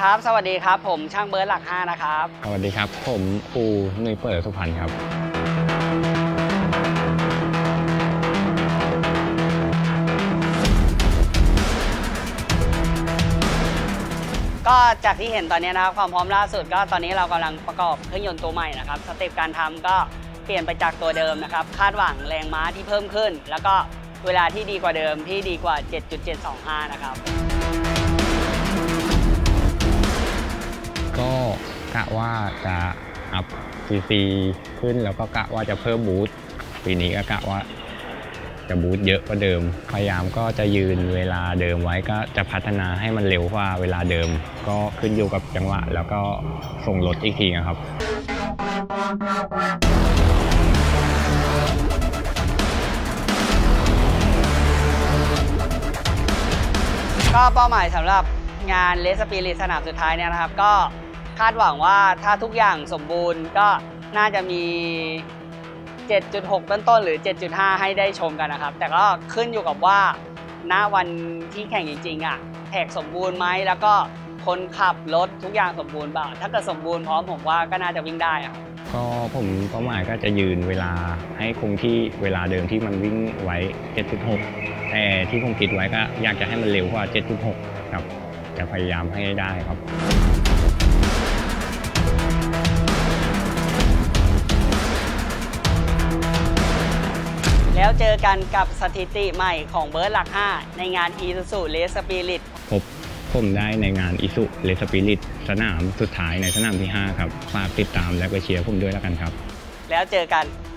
ครับ สวัสดีครับ ผมช่างเบิร์ดหลัก 5 นะครับ สวัสดีครับ ผมครูหนุยเปิดสุพรรณครับก็จากที่เห็นตอนนี้นะครับความพร้อมล่าสุดก็ตอนนี้เรากำลังประกอบเครื่องยนต์ตัวใหม่นะครับสเต็ปการทำก็เปลี่ยนไปจากตัวเดิมนะครับ คาดหวังแรงม้าที่เพิ่มขึ้น แล้วก็เวลาที่ดีกว่าเดิมที่ดีกว่า 7.725นะครับะว่าจะอัพซีซีขึ้นแล้วก็กะว่าจะเพิ่มบูทปีนี้ก็กะว่าจะบูทเยอะกว่าเดิม พยายามก็จะยืนเวลาเดิมไว้ก็จะพัฒนาให้มันเร็วกว่าเวลาเดิม ก็ขึ้นอยู่กับจังหวะ แล้วก็ส่งรถอีกทีนะครับ ก็เป้าหมายสำหรับงานเลสปีริสนามสุดท้ายเนี่ยนะครับ ก็ คาดหวังว่าถ้าทุกอย่างสมบูรณ์ก็น่าจะมี 7.6 ต้นๆหรือ 7.5 ให้ได้ชมกันนะครับ แต่ก็ขึ้นอยู่กับว่าณวันที่แข่งจริงๆอะแท็กสมบูรณ์ไหมแล้วก็คนขับรถทุกอย่างสมบูรณ์เปล่าถ้าเกิดสมบูรณ์พร้อมผมว่าก็น่าจะวิ่งได้อะครับก็ผมเป้าหมายก็จะยืนเวลาให้คงที่เวลาเดิมที่มันวิ่งไว้ 7.6 แต่ที่ผมคิดไว้ก็อยากจะให้มันเร็วกว่า 7.6 ครับ จะพยายามให้ได้ครับ แล้วเจอกันกับสถิติใหม่ของเบิร์ดหลัก 5 ในงาน e s u s u Race Spirit พบผมได้ในงานอิสุเลสปิริตสนามสุดท้ายในสนามที่ 5 ครับ ฝากติดตามและไปเชียร์ผมด้วยแล้วกันครับ แล้วเจอกันค